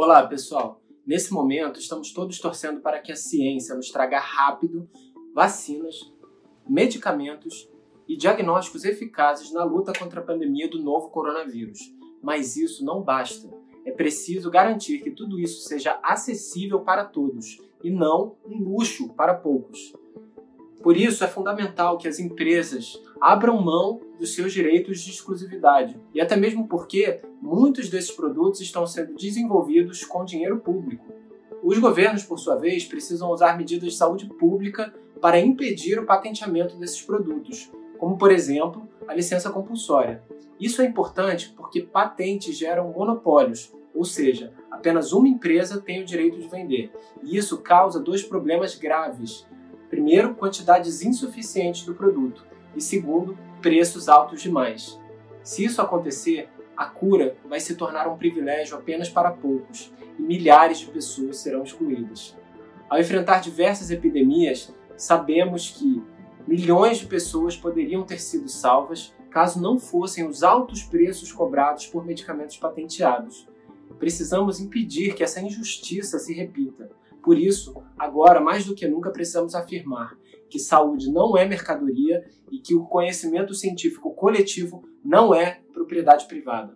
Olá, pessoal. Nesse momento, estamos todos torcendo para que a ciência nos traga rápido vacinas, medicamentos e diagnósticos eficazes na luta contra a pandemia do novo coronavírus. Mas isso não basta. É preciso garantir que tudo isso seja acessível para todos e não um luxo para poucos. Por isso, é fundamental que as empresas abram mão dos seus direitos de exclusividade. E até mesmo porque muitos desses produtos estão sendo desenvolvidos com dinheiro público. Os governos, por sua vez, precisam usar medidas de saúde pública para impedir o patenteamento desses produtos, como, por exemplo, a licença compulsória. Isso é importante porque patentes geram monopólios, ou seja, apenas uma empresa tem o direito de vender. E isso causa dois problemas graves Primeiro, quantidades insuficientes do produto e segundo, preços altos demais. Se isso acontecer, a cura vai se tornar um privilégio apenas para poucos e milhares de pessoas serão excluídas. Ao enfrentar diversas epidemias, sabemos que milhões de pessoas poderiam ter sido salvas caso não fossem os altos preços cobrados por medicamentos patenteados. Precisamos impedir que essa injustiça se repita. Por isso, agora mais do que nunca precisamos afirmar que saúde não é mercadoria e que o conhecimento científico coletivo não é propriedade privada.